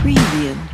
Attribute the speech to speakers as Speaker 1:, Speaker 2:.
Speaker 1: preview.